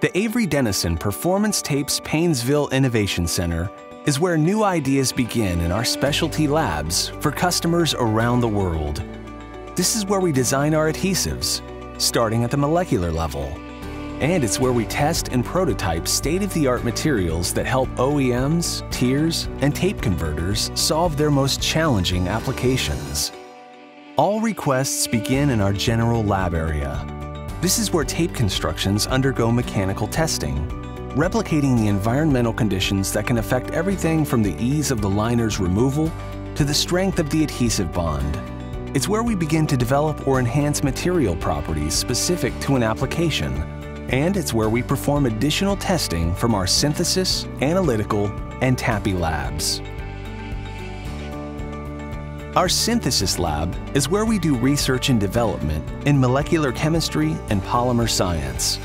The Avery Dennison Performance Tapes Painesville Innovation Center is where new ideas begin in our specialty labs for customers around the world. This is where we design our adhesives, starting at the molecular level. And it's where we test and prototype state-of-the-art materials that help OEMs, tiers, and tape converters solve their most challenging applications. All requests begin in our general lab area. This is where tape constructions undergo mechanical testing, replicating the environmental conditions that can affect everything from the ease of the liner's removal to the strength of the adhesive bond. It's where we begin to develop or enhance material properties specific to an application. And it's where we perform additional testing from our synthesis, analytical, and TAPPI labs. Our synthesis lab is where we do research and development in molecular chemistry and polymer science.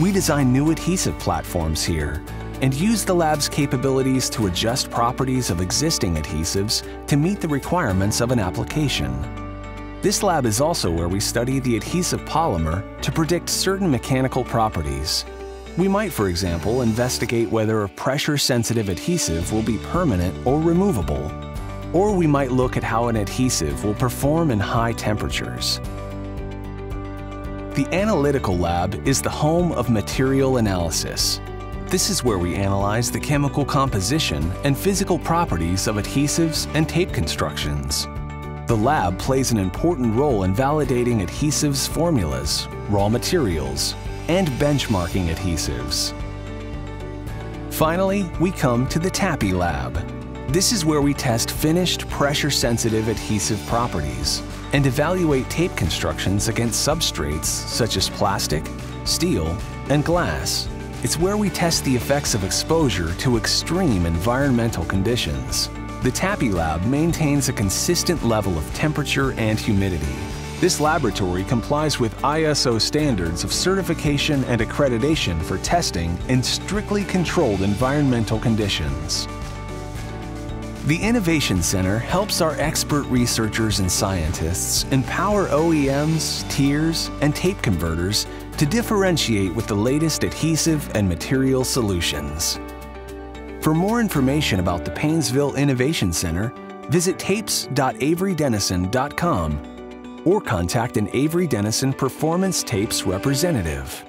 We design new adhesive platforms here and use the lab's capabilities to adjust properties of existing adhesives to meet the requirements of an application. This lab is also where we study the adhesive polymer to predict certain mechanical properties. We might, for example, investigate whether a pressure-sensitive adhesive will be permanent or removable. Or we might look at how an adhesive will perform in high temperatures. The Analytical Lab is the home of material analysis, this is where we analyze the chemical composition and physical properties of adhesives and tape constructions. The lab plays an important role in validating adhesives formulas, raw materials, and benchmarking adhesives. Finally, we come to the TAPPI lab. This is where we test finished pressure-sensitive adhesive properties and evaluate tape constructions against substrates such as plastic, steel, and glass. It's where we test the effects of exposure to extreme environmental conditions. The TAPPI lab maintains a consistent level of temperature and humidity. This laboratory complies with ISO standards of certification and accreditation for testing in strictly controlled environmental conditions. The Innovation Center helps our expert researchers and scientists empower OEMs, tiers, and tape converters to differentiate with the latest adhesive and material solutions. For more information about the Painesville Innovation Center, visit tapes.averydennison.com or contact an Avery Dennison Performance Tapes representative.